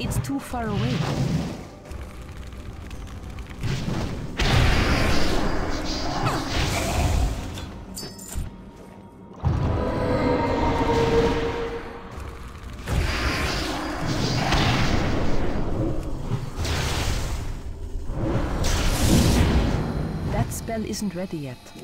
It's too far away. isn't ready yet.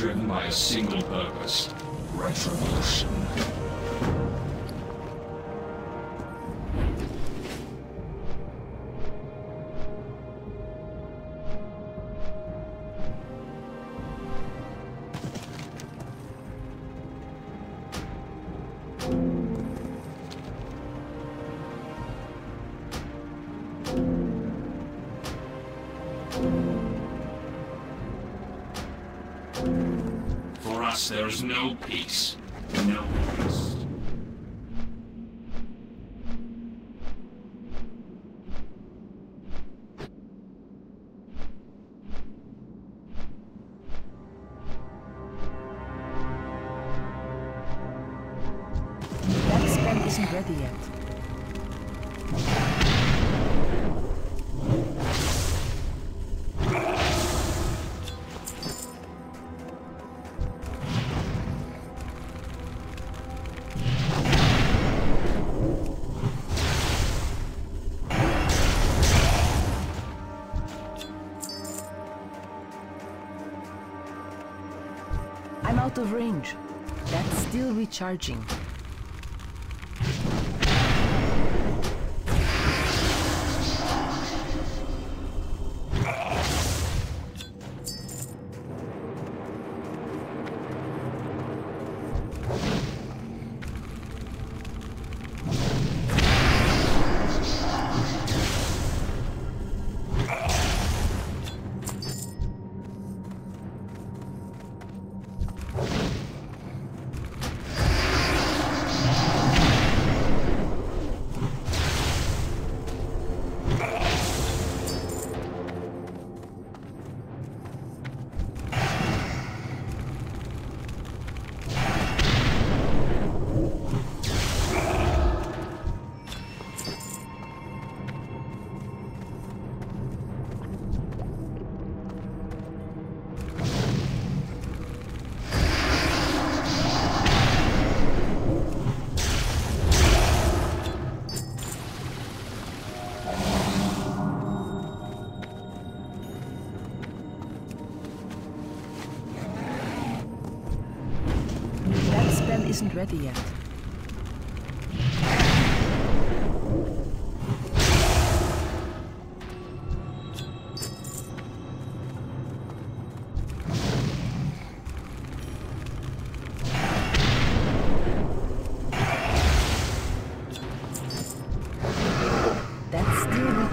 driven by a single purpose, retribution. I'm out of range. That's still recharging.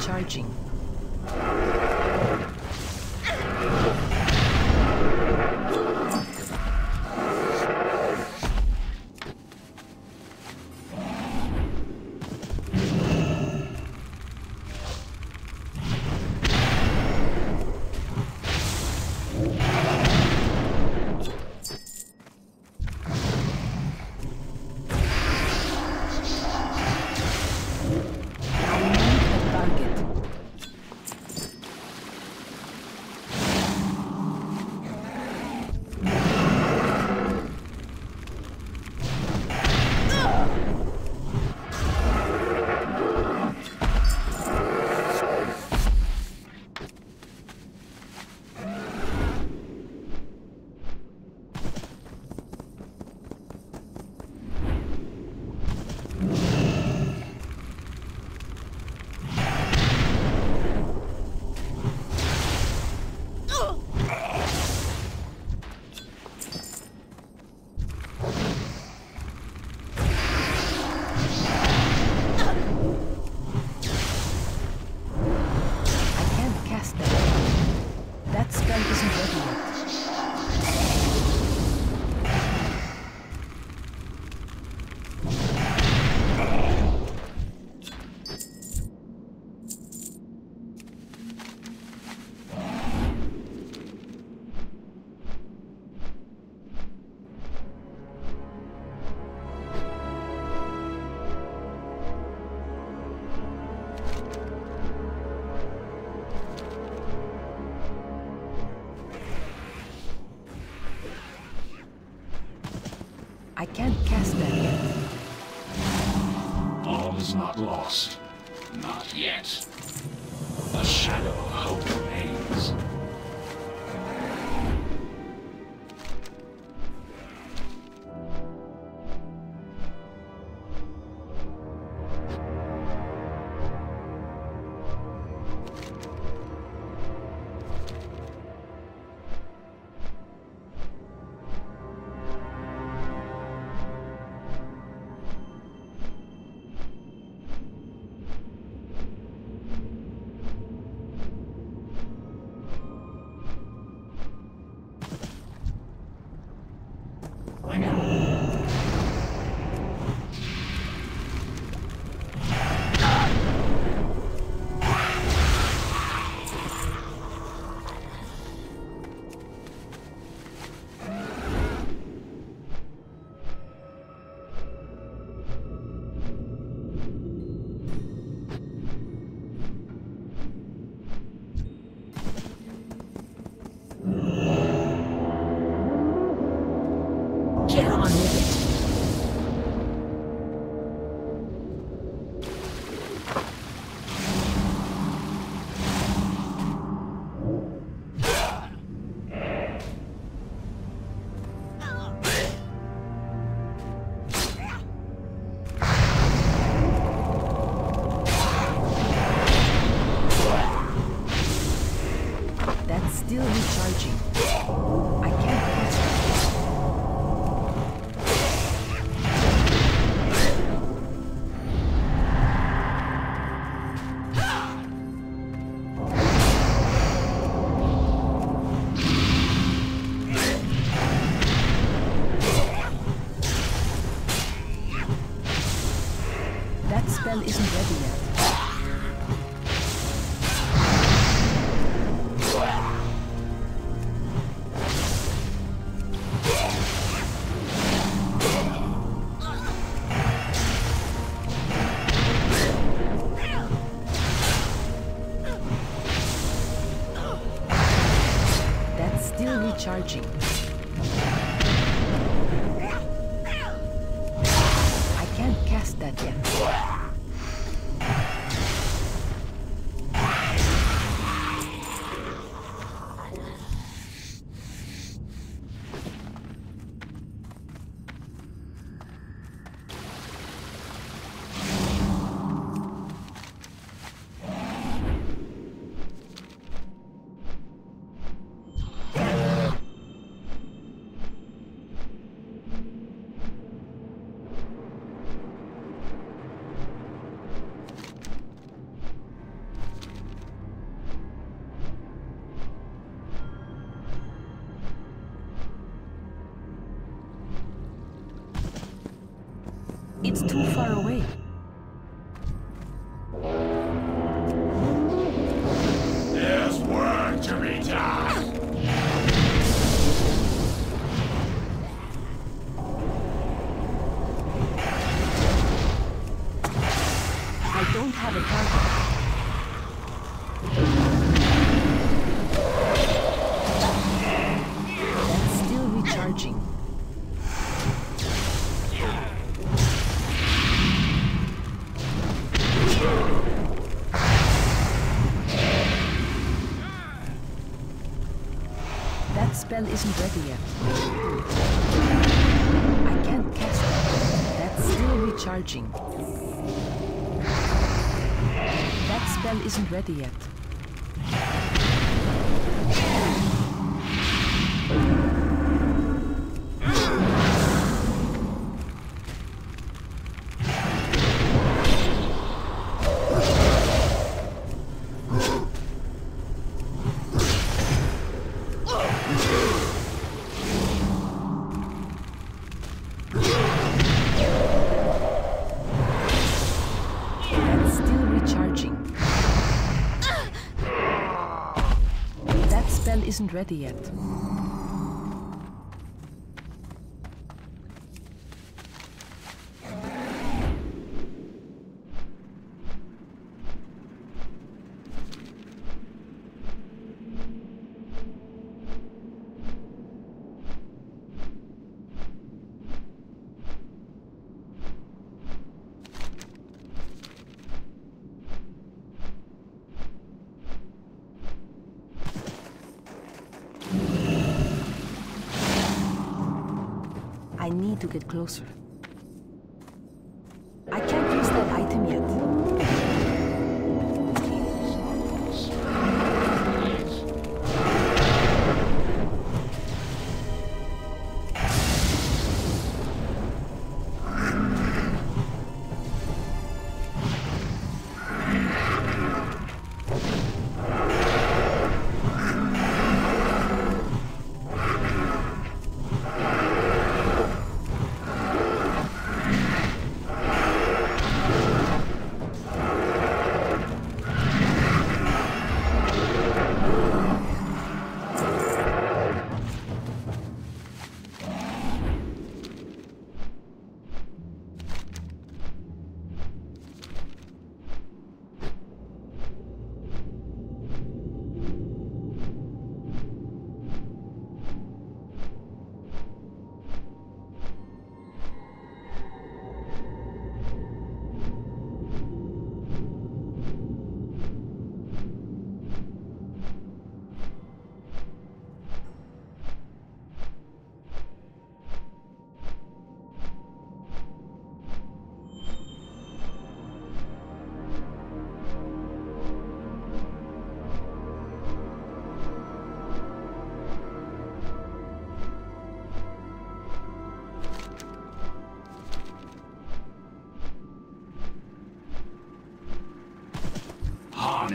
Recharging. Gástate. Recharging. That spell isn't ready yet. ready yet. to get closer.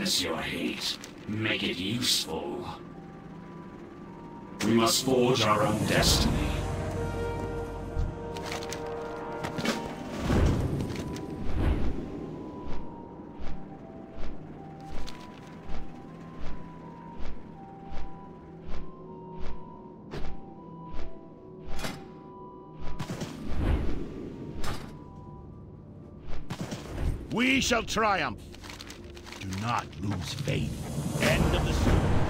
Harness your hate. Make it useful. We must forge our own destiny. We shall triumph. Not lose faith. End of the story.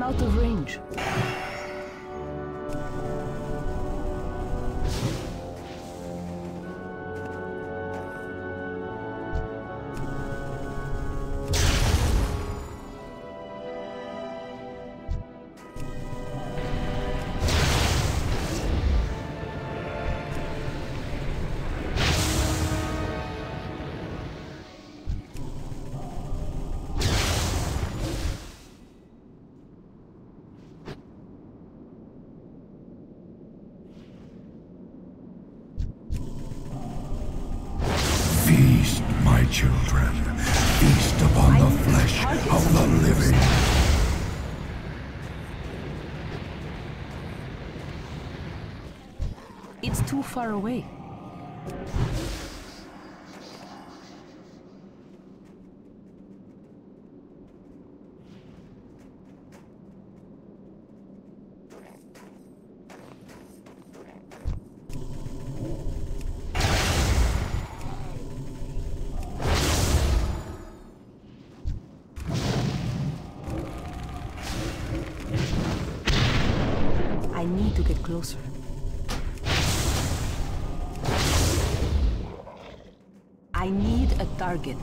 I'm out of range. Far away. I need to get closer. I need a target.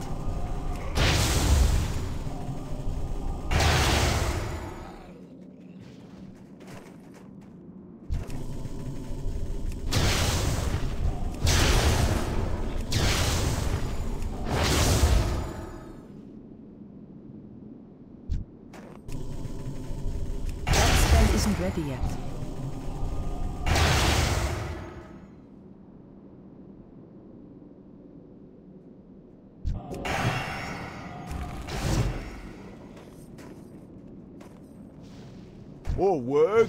Oh, work.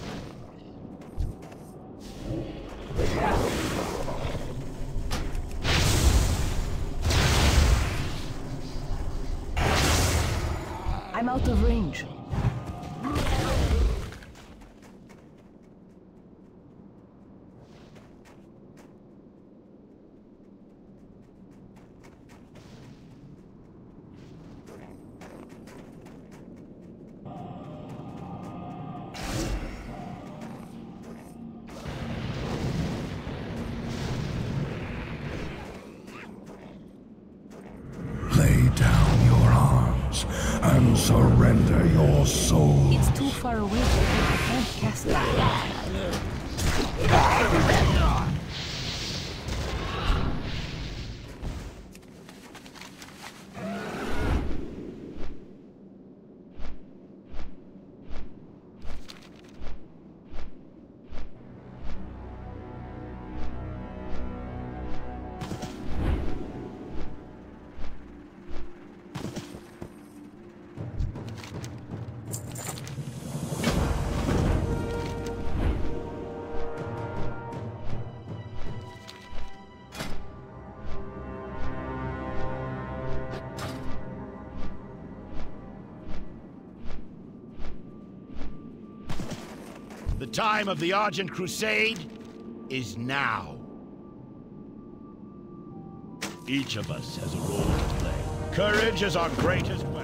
I'm out of range. Cast time of the Argent Crusade is now. Each of us has a role to play. Courage is our greatest weapon.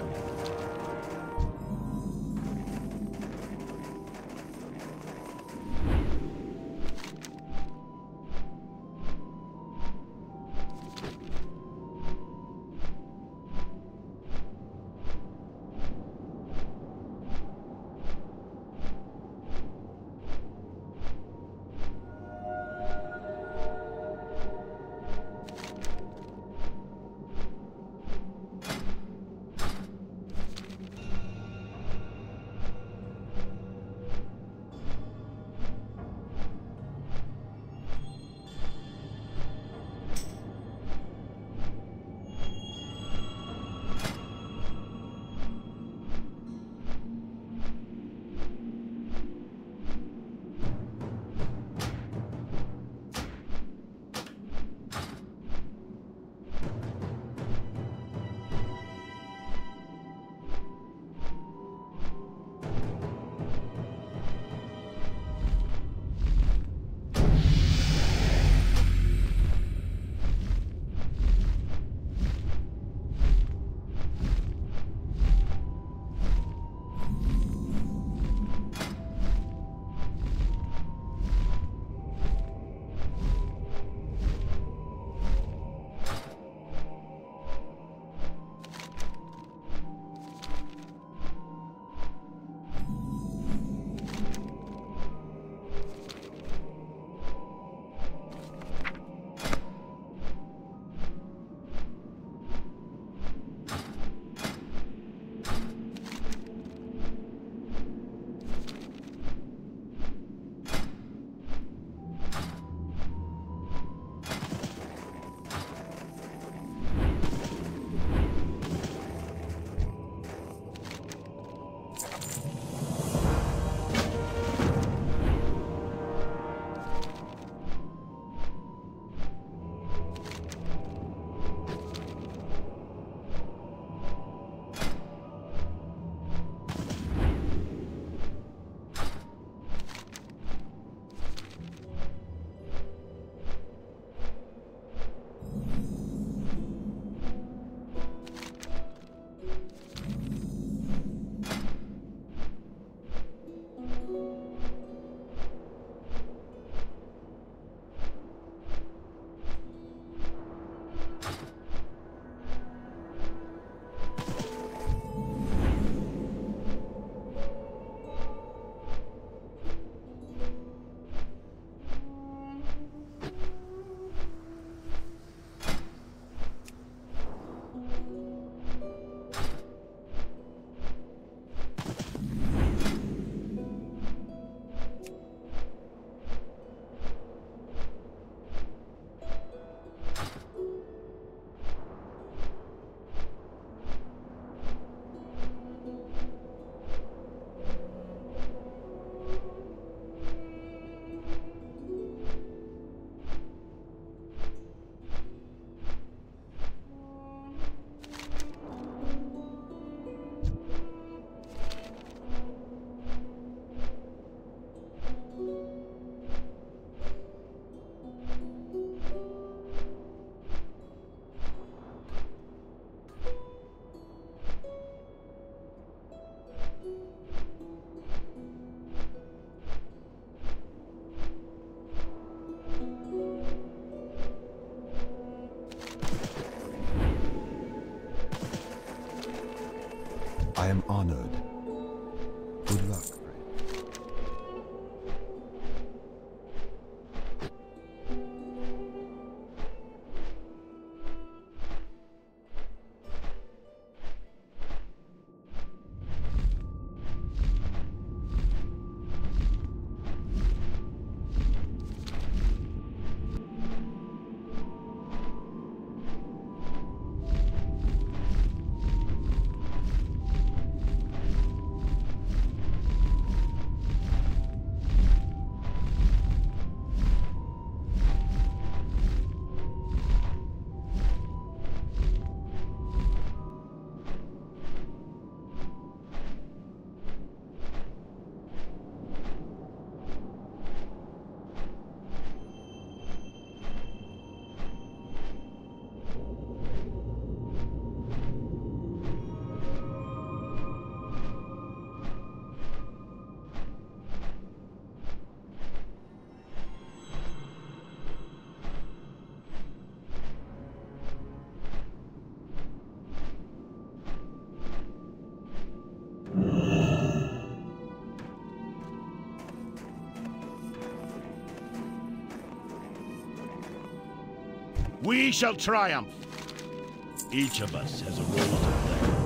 We shall triumph. Each of us has a role to play.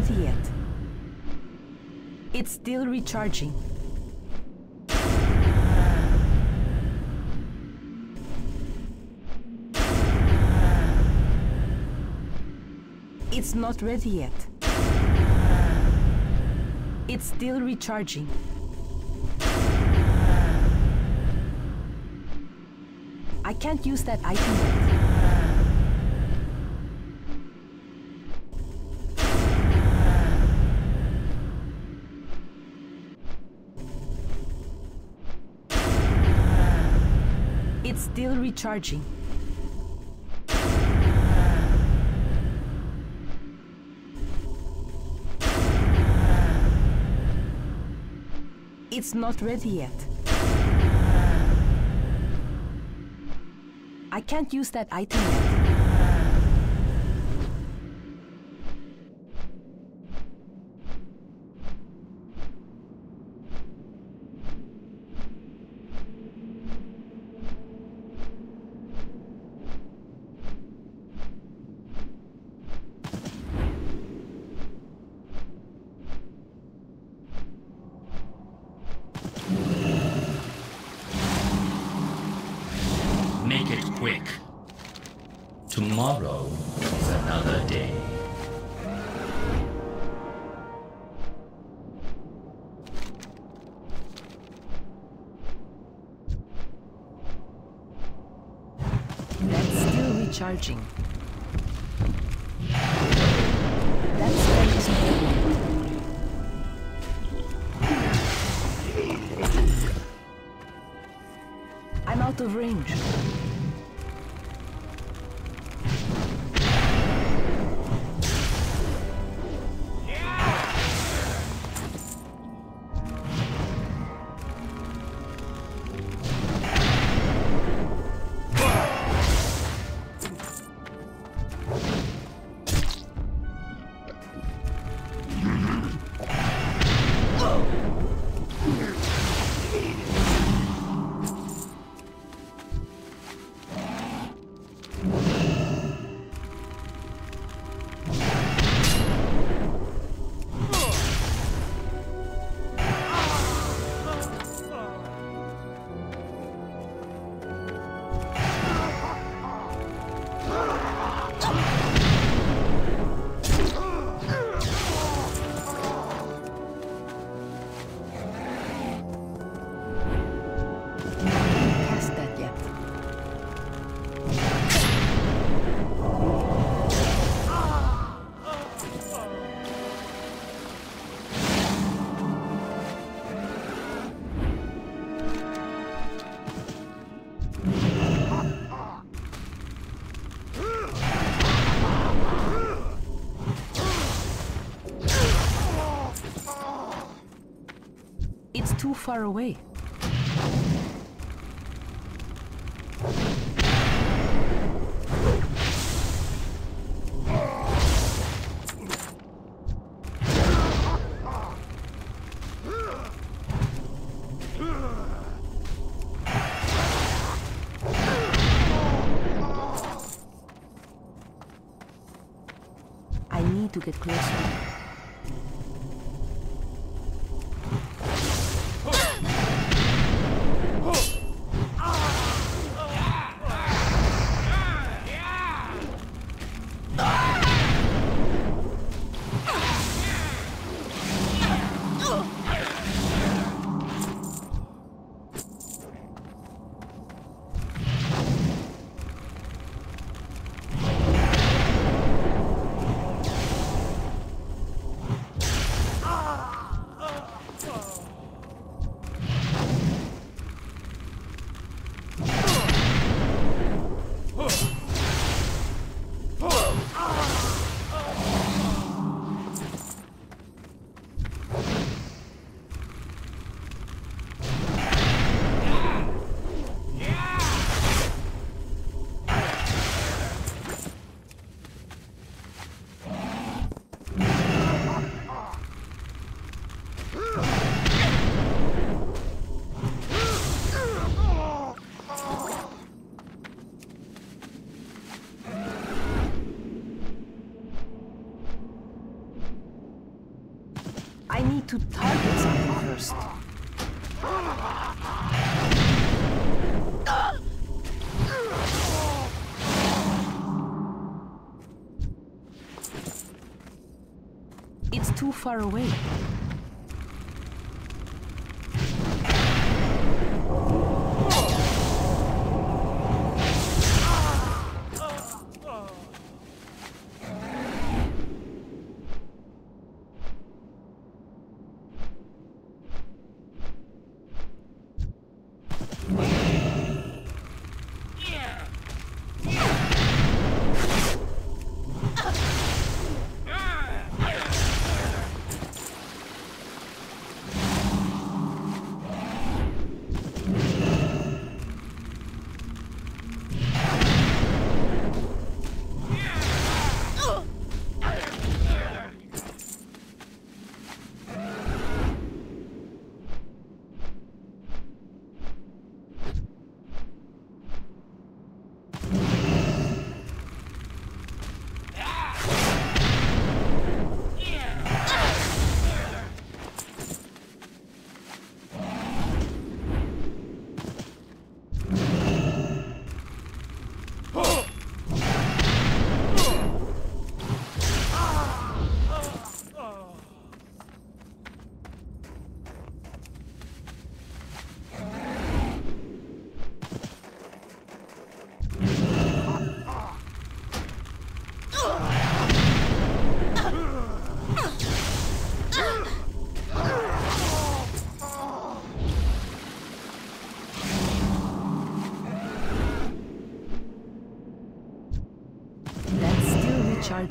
Ready yet. It's still recharging. It's not ready yet. It's still recharging. I can't use that item yet. Recharging. It's not ready yet. I can't use that item yet. I'm out of range. Far away. I need to get closer. To target something first. It's too far away.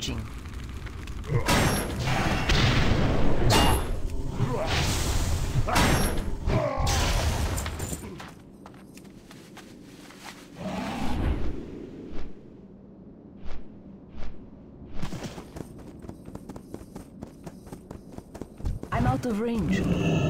Recharging. I'm out of range.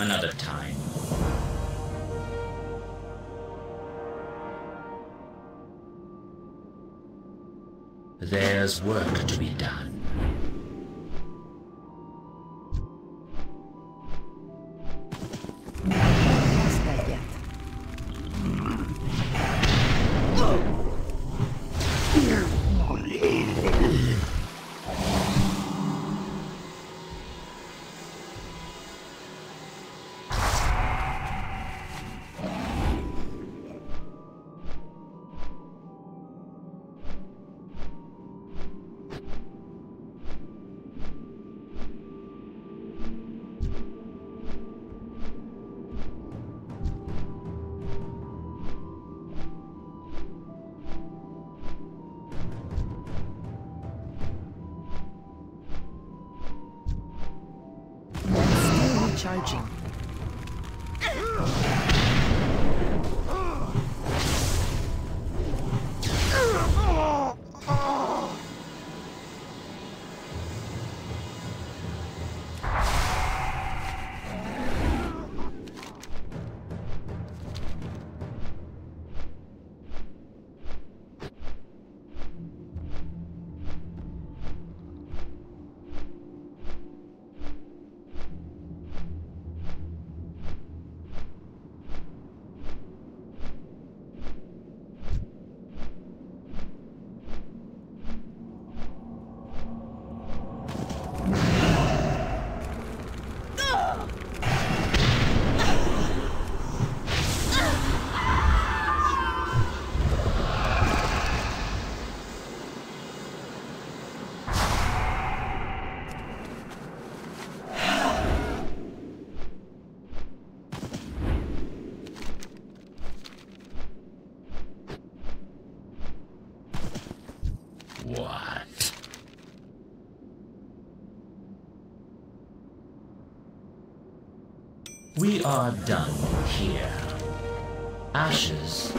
Another time. There's work to be done. We are done here. Ashes.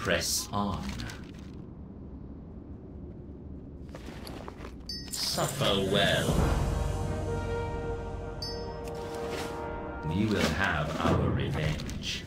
Press on. Suffer well. We will have our revenge.